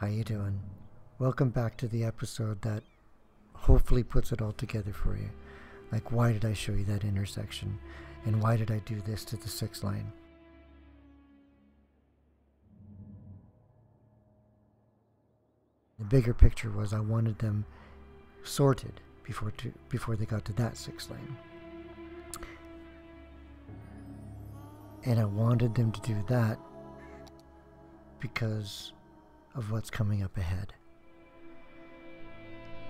How you doing? Welcome back to the episode that hopefully puts it all together for you. Like why did I show you that intersection? And why did I do this to the six lane? The bigger picture was I wanted them sorted before to, before they got to that six lane. And I wanted them to do that because of what's coming up ahead.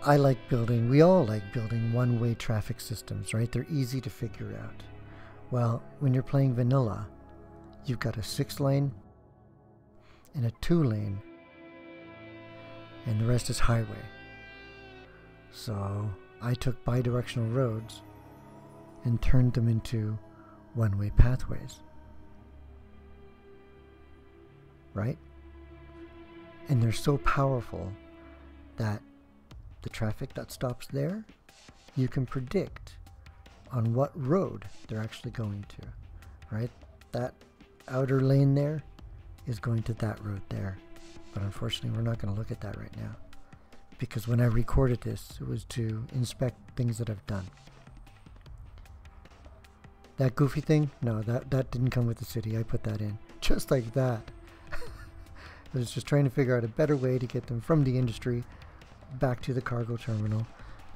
I like building, we all like building one way traffic systems, right? They're easy to figure out. Well, when you're playing vanilla, you've got a six lane and a two lane, and the rest is highway. So I took bidirectional roads and turned them into one way pathways. Right? And they're so powerful that the traffic that stops there, you can predict on what road they're actually going to, right? That outer lane there is going to that road there. But unfortunately, we're not going to look at that right now. Because when I recorded this, it was to inspect things that I've done. That goofy thing? No, that, that didn't come with the city. I put that in. Just like that. I was just trying to figure out a better way to get them from the industry back to the cargo terminal.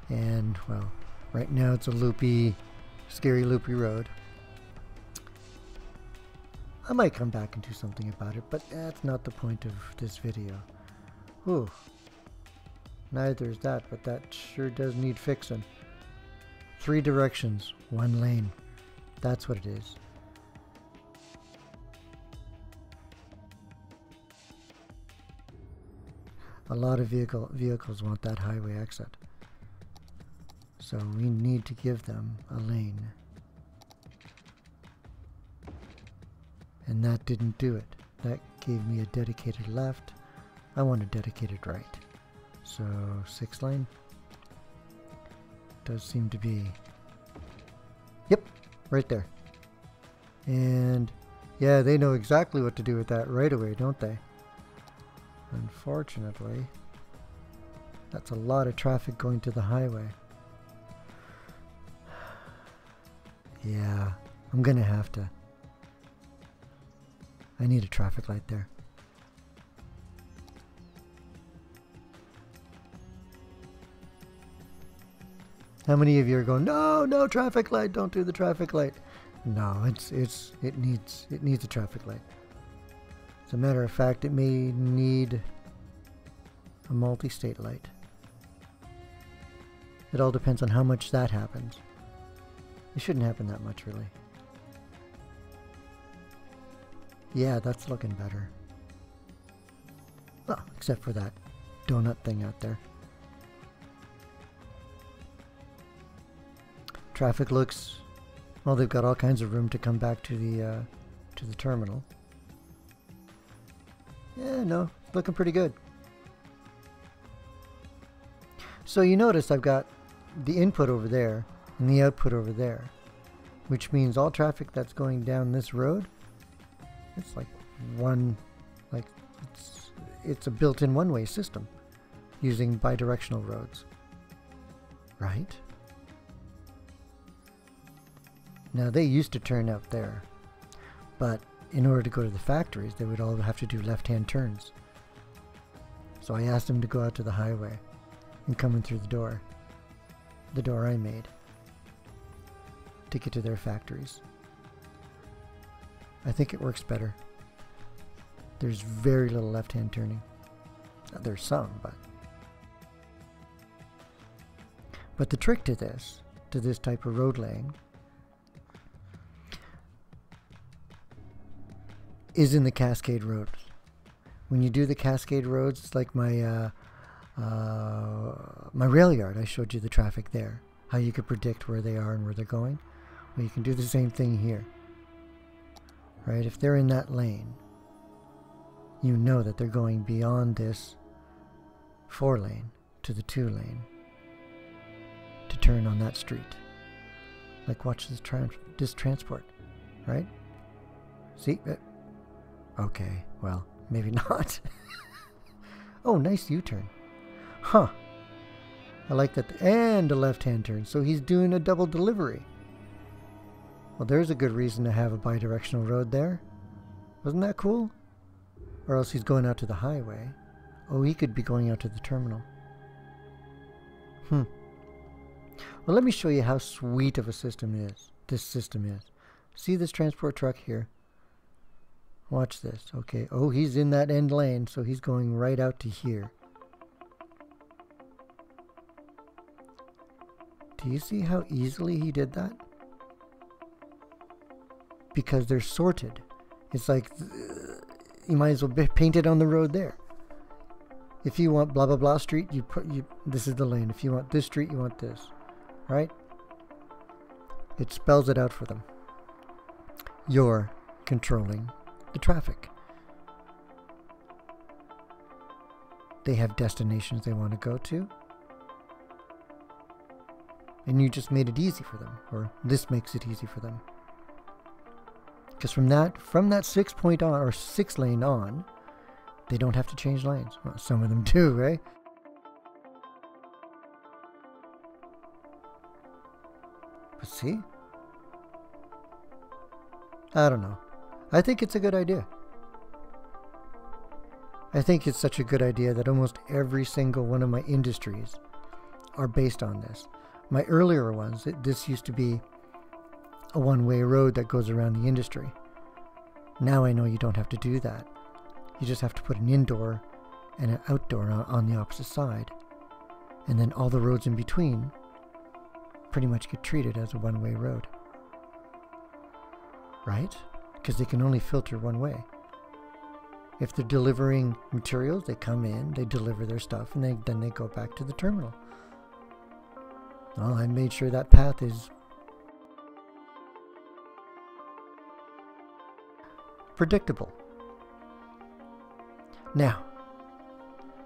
And, well, right now it's a loopy, scary loopy road. I might come back and do something about it, but that's not the point of this video. Ooh. Neither is that, but that sure does need fixing. Three directions, one lane. That's what it is. A lot of vehicle vehicles want that highway exit. So we need to give them a lane. And that didn't do it. That gave me a dedicated left. I want a dedicated right. So six lane does seem to be Yep, right there. And yeah, they know exactly what to do with that right away, don't they? Unfortunately, that's a lot of traffic going to the highway. Yeah, I'm gonna have to. I need a traffic light there. How many of you are going, no, no traffic light, don't do the traffic light? No, it's, it's, it needs, it needs a traffic light. As a matter of fact, it may need a multi-state light. It all depends on how much that happens. It shouldn't happen that much, really. Yeah, that's looking better. Well, except for that donut thing out there. Traffic looks well. They've got all kinds of room to come back to the uh, to the terminal. Yeah, no, looking pretty good. So you notice I've got the input over there and the output over there, which means all traffic that's going down this road, it's like one, like it's it's a built-in one-way system using bidirectional roads, right? Now they used to turn out there, but in order to go to the factories, they would all have to do left-hand turns. So I asked them to go out to the highway and come in through the door, the door I made, to get to their factories. I think it works better. There's very little left-hand turning. Uh, there's some, but but the trick to this, to this type of road laying, is in the Cascade roads. When you do the Cascade roads, it's like my uh, uh, my rail yard. I showed you the traffic there, how you could predict where they are and where they're going. Well, you can do the same thing here. Right? If they're in that lane, you know that they're going beyond this four lane to the two lane to turn on that street. Like watch this, this transport, right? See? Okay, well, maybe not. Oh, nice U-turn. Huh. I like that. And a left-hand turn. So he's doing a double delivery. Well, there's a good reason to have a bidirectional road there. Wasn't that cool? Or else he's going out to the highway. Oh, he could be going out to the terminal. Hmm. Well, let me show you how sweet of a system is. This system is. See this transport truck here? Watch this. Okay. Oh, he's in that end lane, so he's going right out to here. Do you see how easily he did that? Because they're sorted. It's like you might as well paint it on the road there. If you want blah blah blah street, you put you this is the lane. If you want this street, you want this. Right? It spells it out for them. You're controlling the traffic. They have destinations they want to go to. And you just made it easy for them, or this makes it easy for them. Because from that from that six point on or six lane on, they don't have to change lanes. Well, some of them do, right? But see? I don't know. I think it's a good idea. I think it's such a good idea that almost every single one of my industries are based on this. My earlier ones, it, this used to be a one way road that goes around the industry. Now I know you don't have to do that. You just have to put an indoor and an outdoor on the opposite side. And then all the roads in between pretty much get treated as a one way road. Right? Because they can only filter one way. If they're delivering materials, they come in, they deliver their stuff, and they, then they go back to the terminal. Well, I made sure that path is predictable. Now,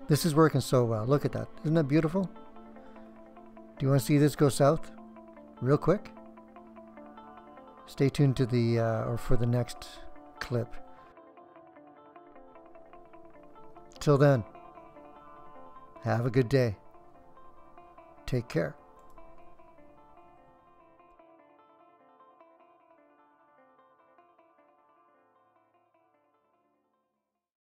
this is working so well. Look at that. Isn't that beautiful? Do you want to see this go south real quick? Stay tuned to the, uh, or for the next clip. Till then, have a good day. Take care.